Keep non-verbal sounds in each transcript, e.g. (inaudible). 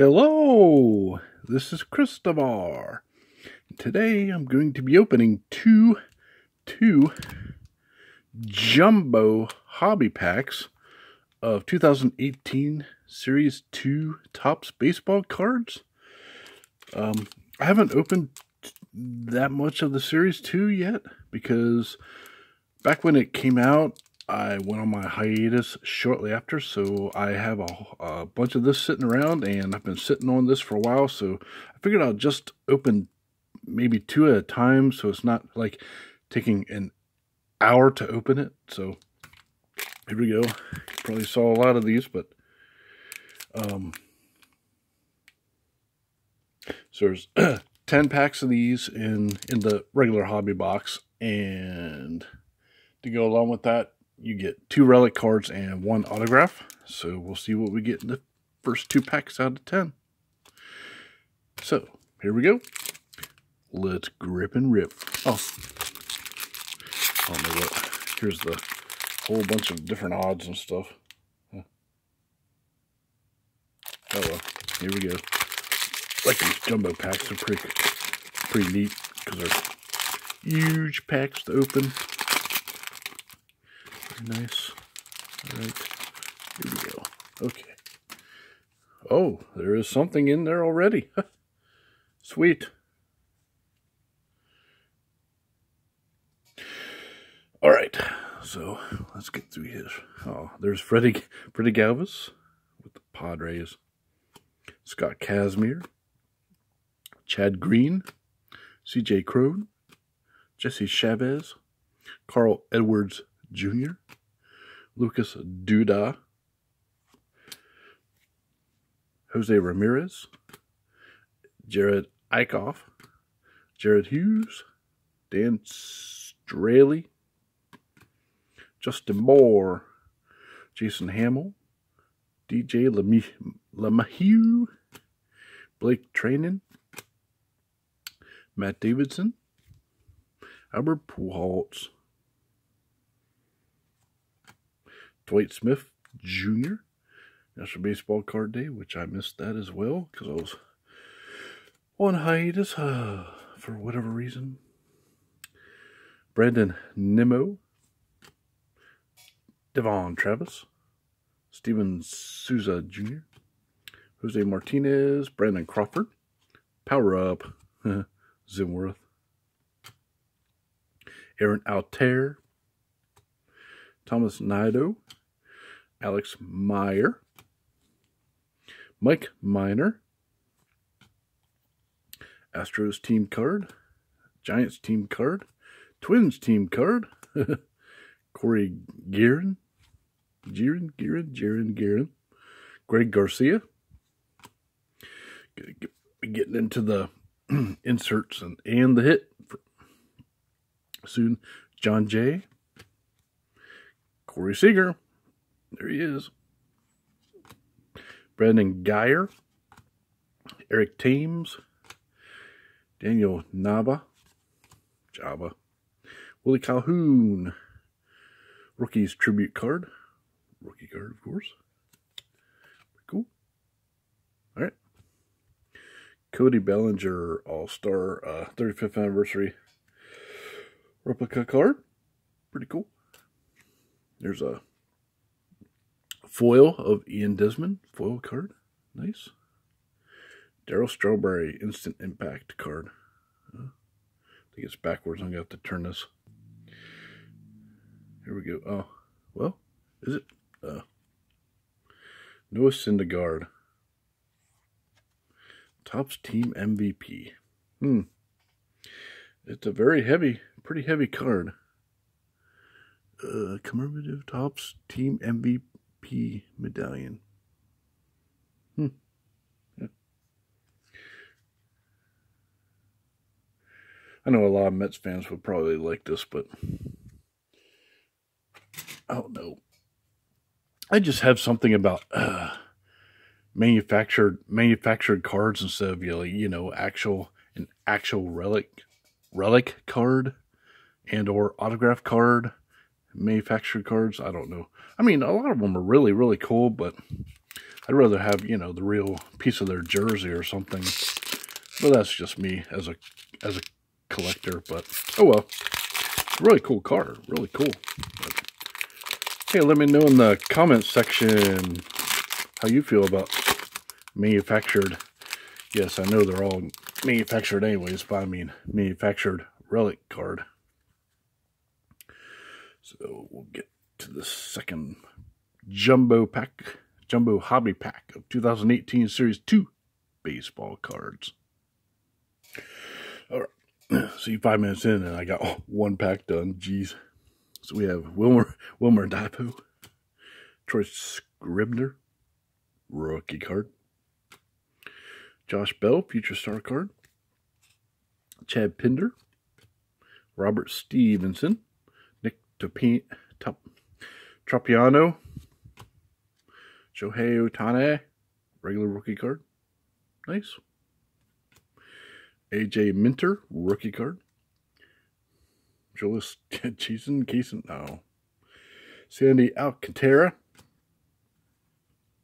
Hello, this is Christopher. Today I'm going to be opening two, two jumbo hobby packs of 2018 Series 2 Topps baseball cards. Um, I haven't opened that much of the Series 2 yet because back when it came out, I went on my hiatus shortly after, so I have a, a, bunch of this sitting around, and I've been sitting on this for a while, so I figured I'll just open maybe two at a time, so it's not like taking an hour to open it. So here we go. Probably saw a lot of these, but um, so there's (clears throat) 10 packs of these in in the regular hobby box, and to go along with that, you get two relic cards and one autograph. So we'll see what we get in the first two packs out of 10. So here we go. Let's grip and rip. Oh, I don't know what. Here's the whole bunch of different odds and stuff. Oh well, here we go. like these jumbo packs. They're pretty, pretty neat because they're huge packs to open. Very nice. All right, here we go. Okay. Oh, there is something in there already. (laughs) Sweet. All right, so let's get through his. Oh, there's Freddie Freddie Galvis with the Padres. Scott Kazmir, Chad Green, C.J. Cron, Jesse Chavez, Carl Edwards Jr., Lucas Duda, Jose Ramirez, Jerad Eickhoff, Jared Hughes, Dan Straily, Justin Moore, Jason Hammel, DJ LeMahieu, Blake Treinen, Matt Davidson, Albert Pujols, Dwight Smith Jr. National Baseball Card Day, which I missed that as well because I was on hiatus uh, for whatever reason. Brandon Nimmo, Devon Travis, Steven Souza Jr., Jose Martinez, Brandon Crawford, Power Up, (laughs) Zimworth, Aaron Altherr, Thomas Nido, Alex Meyer, Mike Minor, Astros team card, Giants team card, Twins team card, (laughs) Corey Gearrin, Gearrin, Gearrin, Gearrin, Gearrin, Greg Garcia. Getting into the (clears throat) inserts and, and the hit soon. Jon Jay, Corey Seager. There he is. Brandon Guyer, Eric Thames, Daniel Nava, Java, Willie Calhoun, Rookies Tribute Card, rookie card, of course. Cool. All right. Cody Bellinger All-Star uh, 35th Anniversary replica card. Pretty cool. There's a foil of Ian Desmond foil card. Nice. Darryl Strawberry Instant Impact card. I think it's backwards. I'm going to have to turn this. Here we go. Oh, well, is it? Uh, Noah Syndergaard. Topps Team MVP. Hmm. It's a very heavy, pretty heavy card. Uh, commemorative Topps Team MVP medallion. Hmm. Yeah. I know a lot of Mets fans would probably like this, but I don't know. I just have something about uh, manufactured manufactured cards instead of you know actual an actual relic relic card and or autograph card manufactured cards. I don't know. I mean, a lot of them are really really cool, but I'd rather have, you know, the real piece of their jersey or something. But that's just me as a as a collector. But, oh well. Really cool card. Really cool. But, hey, let me know in the comments section how you feel about manufactured. Yes, I know they're all manufactured anyways, but I mean manufactured relic card. So we'll get to the second jumbo pack, jumbo hobby pack of 2018 Series 2 baseball cards. All right, (clears throat) see five minutes in and I got (laughs) one pack done. Jeez. So we have Wilmer Wilmer Difo, Troy Scribner, rookie card. Josh Bell, future star card. Chad Pinder, Robert Stephenson, Topi, Top, Tropeano, Shohei Ohtani, regular rookie card. Nice. AJ Minter, rookie card. Julius (laughs) Jason Cason, no. Sandy Alcantara,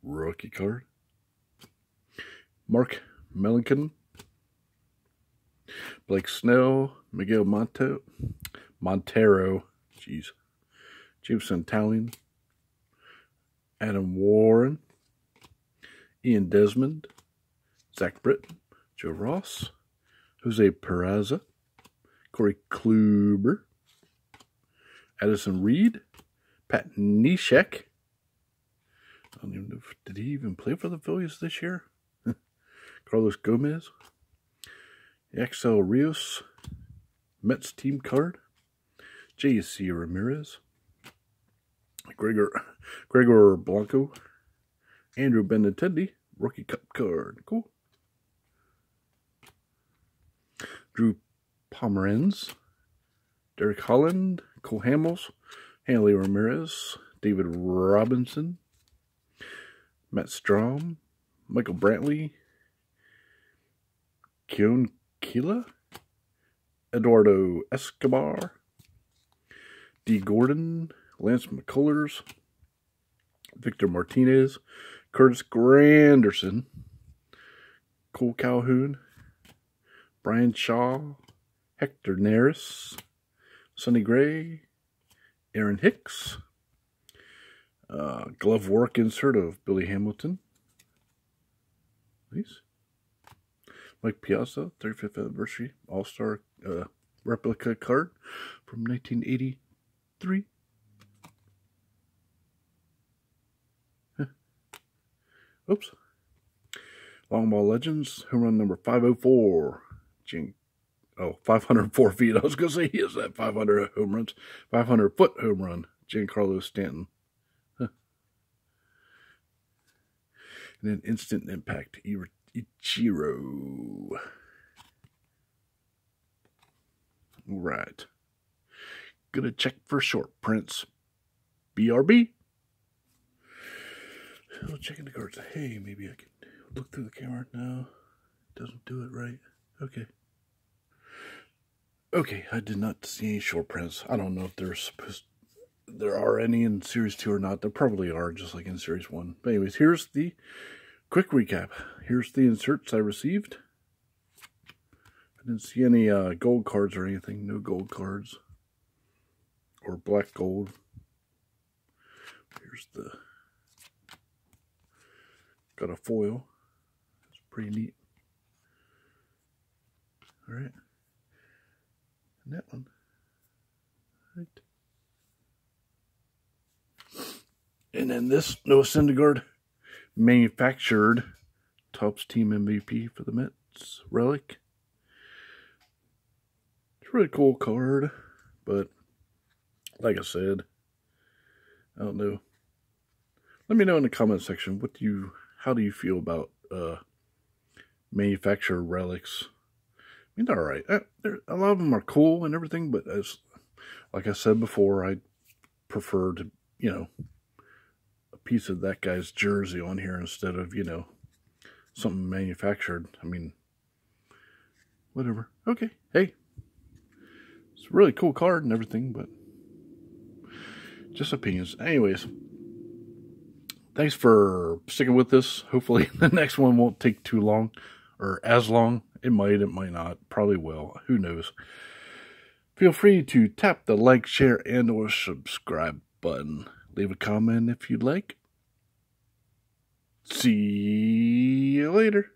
rookie card. Mark Melancon, Blake Snell, Miguel Monto, Montero, jeez, Jameson Taillon, Adam Warren, Ian Desmond, Zach Britton, Joe Ross, Jose Peraza, Corey Kluber, Addison Reed, Pat Neshek. I don't even know if, did he even play for the Phillies this year? (laughs) Carlos Gomez, Axel Rios, Mets team card, J.C. Ramirez, Gregor, Gregor Blanco, Andrew Benintendi, rookie cup card. Cool. Drew Pomeranz, Derek Holland, Cole Hamels, Hanley Ramirez, David Robinson, Matt Strahm, Michael Brantley, Keon Kila, Eduardo Escobar, D. Gordon, Lance McCullers, Victor Martinez, Curtis Granderson, Cole Calhoun, Bryan Shaw, Hector Neris, Sonny Gray, Aaron Hicks, uh, glove work insert of Billy Hamilton. Nice. Mike Piazza, 35th anniversary All Star uh, replica card from 1983. Oops. Long Ball Legends, home run number 504. Jing, oh, 504 feet. I was going to say he has that 500 home runs. 500 foot home run. Giancarlo Stanton. Huh. And then Instant Impact, Ichiro. All right. Gonna check for short prints. BRB. So checking the cards. Hey, maybe I can look through the camera. No, doesn't do it right. Okay. Okay, I did not see any short prints. I don't know if there's supposed there are any in Series 2 or not. There probably are, just like in Series 1. But anyways, here's the quick recap. Here's the inserts I received. I didn't see any uh, gold cards or anything. No gold cards. Or black gold. Here's the... Got a foil. It's pretty neat. Alright. And that one. Right. And then this Noah Syndergaard manufactured Topps team MVP for the Mets relic. It's a really cool card, but like I said, I don't know. Let me know in the comment section what do you how do you feel about uh manufacturer relics? I mean, they're all right. They're, a lot of them are cool and everything, but as like I said before, I prefer to you know a piece of that guy's jersey on here instead of, you know, something manufactured. I mean, whatever. Okay, hey. It's a really cool card and everything, but just opinions. Anyways, thanks for sticking with this. Hopefully, (laughs) the next one won't take too long or as long. It might, it might not. Probably will. Who knows? Feel free to tap the like, share, and or subscribe button. Leave a comment if you'd like. See you later.